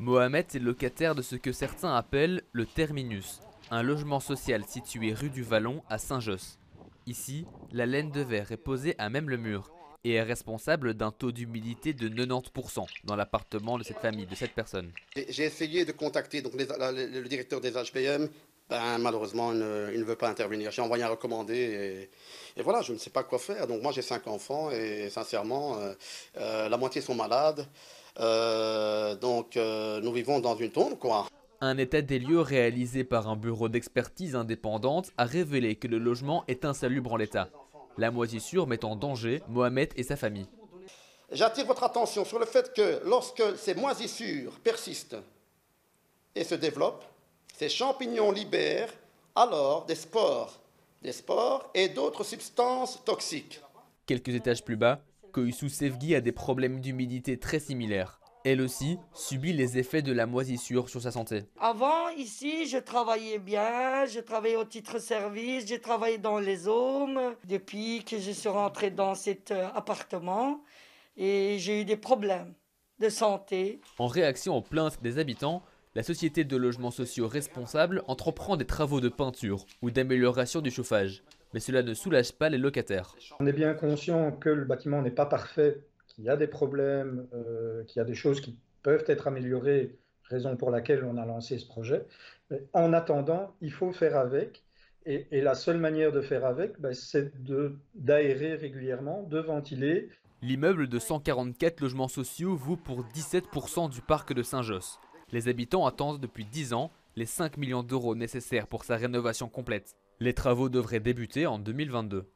Mohamed est locataire de ce que certains appellent le Terminus, un logement social situé rue du Vallon à Saint-Josse. Ici, la laine de verre est posée à même le mur et est responsable d'un taux d'humidité de 90% dans l'appartement de cette famille, de cette personne. J'ai essayé de contacter donc, le directeur des HPM, ben, malheureusement, il ne, veut pas intervenir. J'ai envoyé un recommandé et, voilà, je ne sais pas quoi faire. Donc moi, j'ai cinq enfants et sincèrement, euh, euh, la moitié sont malades. Euh, donc nous vivons dans une tombe, quoi. Un état des lieux réalisé par un bureau d'expertise indépendante a révélé que le logement est insalubre en l'état. La moisissure met en danger Mohamed et sa famille. J'attire votre attention sur le fait que lorsque ces moisissures persistent et se développent, ces champignons libèrent alors des spores, des spores et d'autres substances toxiques. Quelques étages plus bas, Koisu Sevgi a des problèmes d'humidité très similaires. Elle aussi subit les effets de la moisissure sur sa santé. Avant, ici, je travaillais bien, je travaillais au titre service, j'ai travaillé dans les hommes depuis que je suis rentrée dans cet euh, appartement et j'ai eu des problèmes de santé. En réaction aux plaintes des habitants, la société de logements sociaux responsable entreprend des travaux de peinture ou d'amélioration du chauffage. Mais cela ne soulage pas les locataires. On est bien conscient que le bâtiment n'est pas parfait, qu'il y a des problèmes, euh, qu'il y a des choses qui peuvent être améliorées, raison pour laquelle on a lancé ce projet. Mais en attendant, il faut faire avec. Et, la seule manière de faire avec, ben, c'est d'aérer régulièrement, de ventiler. L'immeuble de 144 logements sociaux vaut pour 17% du parc de Saint-Josse. Les habitants attendent depuis 10 ans les 5 millions d'euros nécessaires pour sa rénovation complète. Les travaux devraient débuter en 2022.